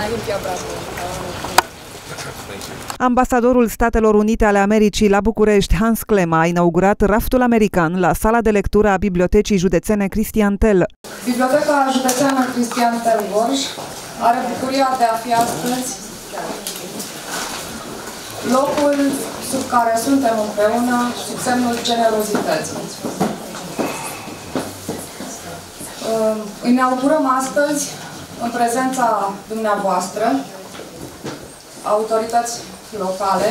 Înaintea Braziliei. Ambasadorul Statelor Unite ale Americii la București, Hans Klema, a inaugurat raftul american la sala de lectură a Bibliotecii Județene Cristian Tel. Biblioteca Județeană Cristian Tel Gorj are bucuria de a fi astăzi locul sub care suntem împreună sub semnul generozității. Inaugurăm astăzi, în prezența dumneavoastră, autorități locale,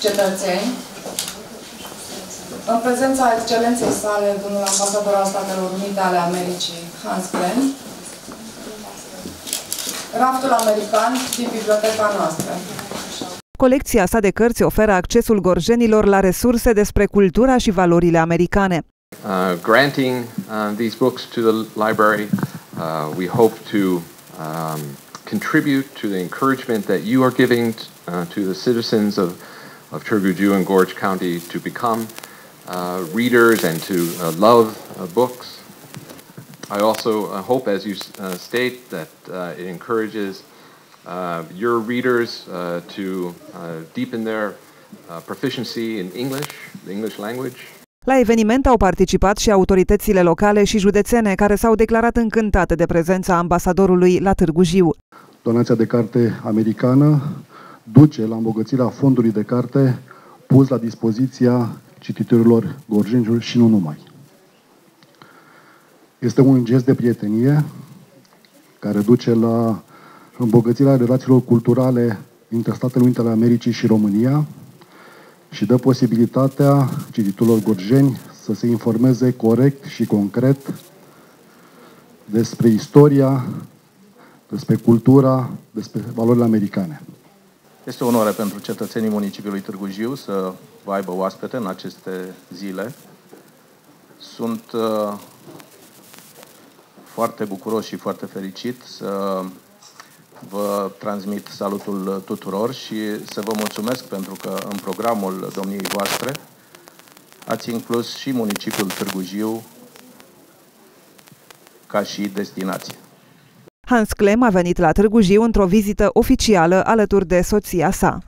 cetățeni, în prezența excelenței sale, domnul ambasador al Statelor Unite ale Americii, Hans Glenn, raftul american din biblioteca noastră. Colecția sa de cărți oferă accesul gorjenilor la resurse despre cultura și valorile americane. Uh, granting uh, these books to the library, uh, we hope to um, contribute to the encouragement that you are giving uh, to the citizens of, of Târgu and Gorge County to become uh, readers and to uh, love uh, books. I also uh, hope, as you state, that it encourages your readers to deepen their proficiency in English, the English language. La eveniment au participat și autoritățile locale și județene care s-au declarat încântate de prezența ambasadorului la Târgu Jiu. Donația de carte americană duce la îmbogățirea fondului de carte pus la dispoziția cititorilor gorjenilor și nu numai. Este un gest de prietenie care duce la îmbogățirea relațiilor culturale între Statele Unite ale Americii și România și dă posibilitatea cititorilor gorjeni să se informeze corect și concret despre istoria, despre cultura, despre valorile americane. Este o onoare pentru cetățenii municipiului Târgu Jiu să vă aibă oaspete în aceste zile. Sunt uh, foarte bucuros și foarte fericit să vă transmit salutul tuturor și să vă mulțumesc pentru că în programul domniei voastre ați inclus și municipiul Târgu Jiu ca și destinație. Hans Clem a venit la Târgu Jiu într-o vizită oficială alături de soția sa.